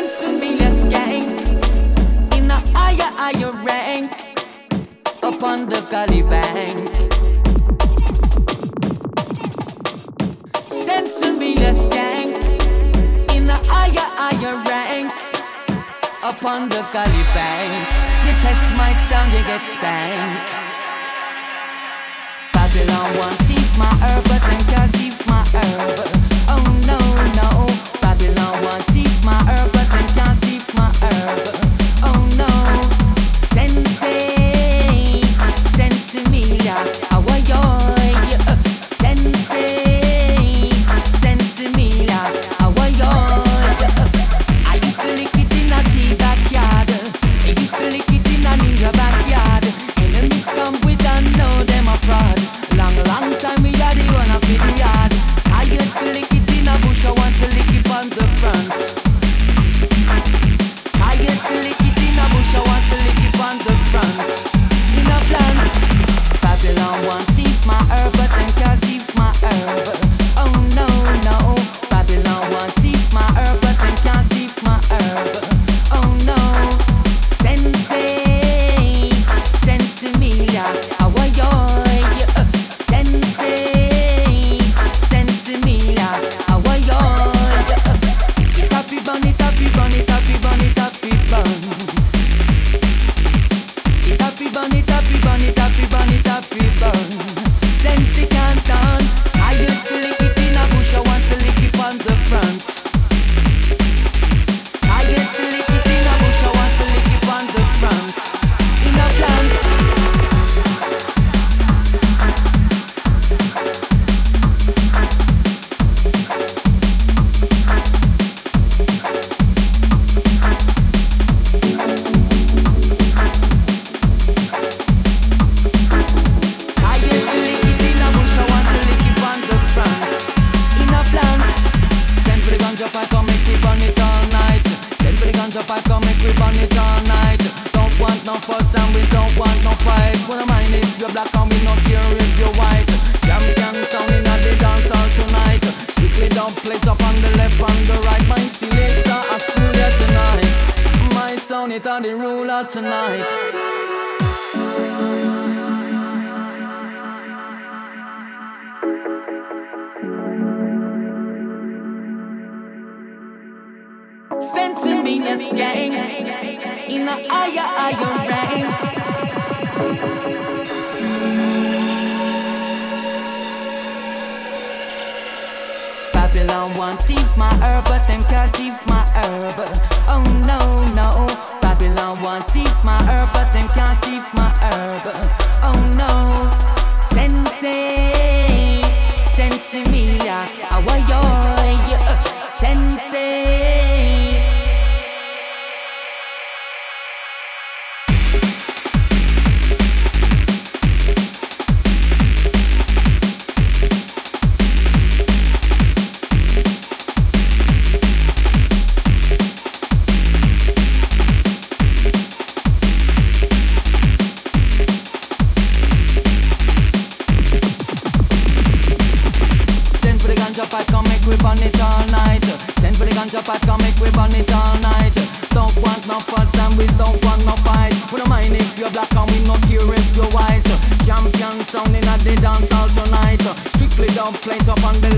mensen willen skank. In the higher, higher rank. Up on the Calibank. Mensen willen skank. In the higher, higher rank. Up on the bank. You test my sound, you get spanked. Babylon 1. Bun. Sense can't done. Make we all night. Don't want no fuss and we don't want no fight. Mind black we not care if you're white. Tonight. Strictly don't play the left and the right. My selector, I tonight. My sound on the ruler tonight. Gang in a higher, higher rank. Babylon want thief my herb, but them ganja pipe, come make we burn it all night. Send for the ganja pipe, come make we burn it all night. Don't want no fuss and we don't want no fight. We don't mind if you're black and we not care if you're white. Champion sounding at the dance hall tonight. Strictly don't play it up on the